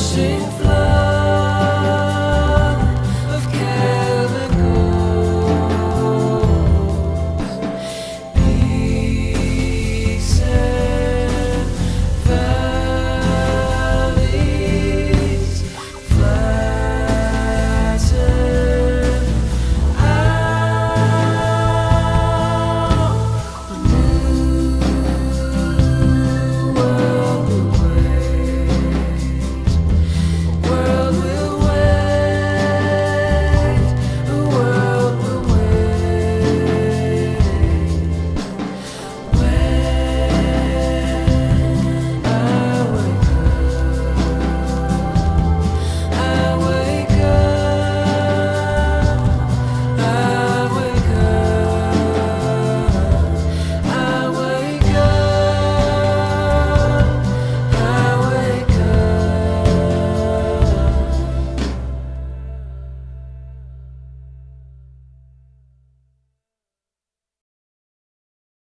rushing flood.